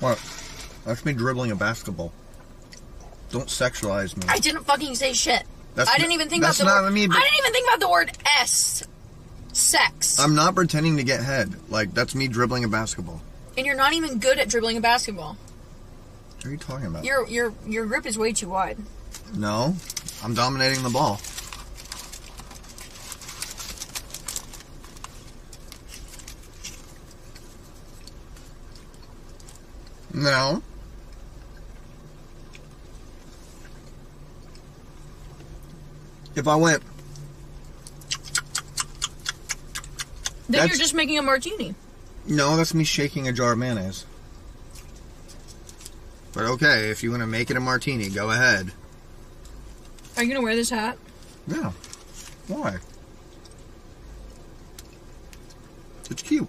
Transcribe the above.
What? That's me dribbling a basketball. Don't sexualize me. I didn't fucking say shit. That's I didn't even think about the not word. me, but- I didn't even think about the word s. Sex. I'm not pretending to get head. Like that's me dribbling a basketball. and you're not even good at dribbling a basketball. What are you talking about? Your your your grip is way too wide. no, I'm dominating the ball. No. If I went, Then you're just making a martini. no, that's me shaking a jar of mayonnaise. But okay, if you want to make it a martini, go ahead. Are you gonna wear this hat? Yeah. Why? It's cute.